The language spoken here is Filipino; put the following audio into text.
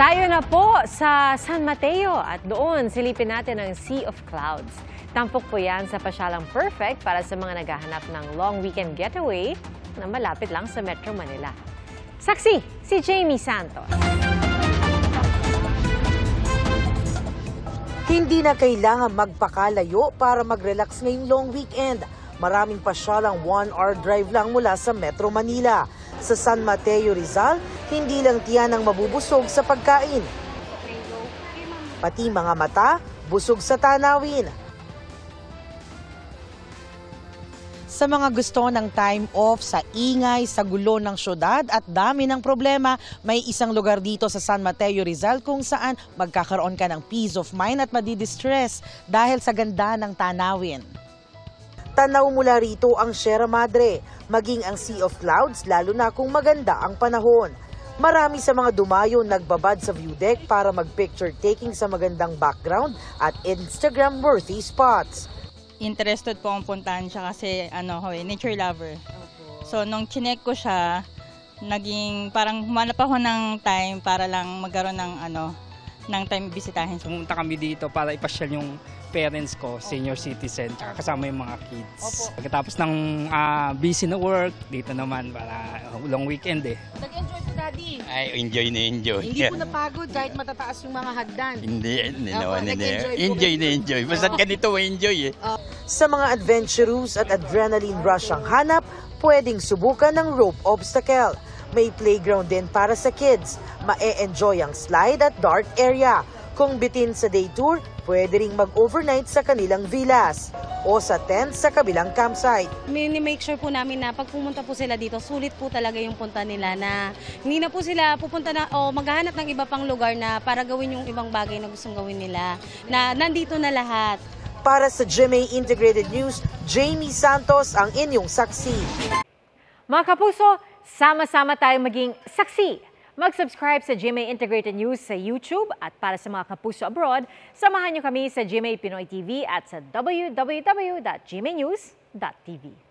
Tayo na po sa San Mateo at doon silipin natin ang Sea of Clouds. Tampok po yan sa pasyalang perfect para sa mga naghahanap ng long weekend getaway na malapit lang sa Metro Manila. Saksi, si Jamie Santos. Hindi na kailangan magpakalayo para mag-relax ngayong long weekend. Maraming pasyalang one-hour drive lang mula sa Metro Manila. Sa San Mateo, Rizal, hindi lang tiyan ang mabubusog sa pagkain. Pati mga mata, busog sa tanawin. Sa mga gusto ng time off sa ingay, sa gulo ng syudad at dami ng problema, may isang lugar dito sa San Mateo Rizal kung saan magkakaroon ka ng peace of mind at madidistress dahil sa ganda ng tanawin. Tanaw mula rito ang Sierra Madre, maging ang Sea of Clouds lalo na kung maganda ang panahon. Marami sa mga dumayo nagbabad sa view deck para mag-picture taking sa magandang background at Instagram-worthy spots. interested po akong puntahan siya kasi ano eh, nature lover. So nung chinek ko siya, naging parang humanap ako ng time para lang magkaroon ng ano, ng time bisitahin. Pumunta kami dito para ipasyal yung parents ko, senior citizen, tsaka kasama yung mga kids. Pagkatapos ng ah, busy na work, dito naman para long weekend eh. Daddy. Ay, enjoy na enjoy. Hindi po napagod kahit matataas yung mga hagdan. Hindi, naman. Hindi. po Enjoy kayo. na enjoy. Basta ganito, enjoy eh. Sa mga adventurous at adrenaline rush ang hanap, pwedeng subukan ng rope obstacle. May playground din para sa kids. Mae-enjoy ang slide at dark area. Kung bitin sa day tour, pwede ring mag-overnight sa kanilang villas o sa tent sa kabilang campsite. Mini-make sure po namin na pag pumunta po sila dito, sulit po talaga yung punta nila na hindi na po sila pupunta na o maghahanap ng iba pang lugar na para gawin yung ibang bagay na gustong gawin nila. Na nandito na lahat. Para sa GMA Integrated News, Jamie Santos ang inyong saksi. Mga kapuso, sama-sama tayong maging saksi. Mag-subscribe sa GMA Integrated News sa YouTube at para sa mga kapuso abroad, samahan niyo kami sa GMA Pinoy TV at sa www.gmanews.tv.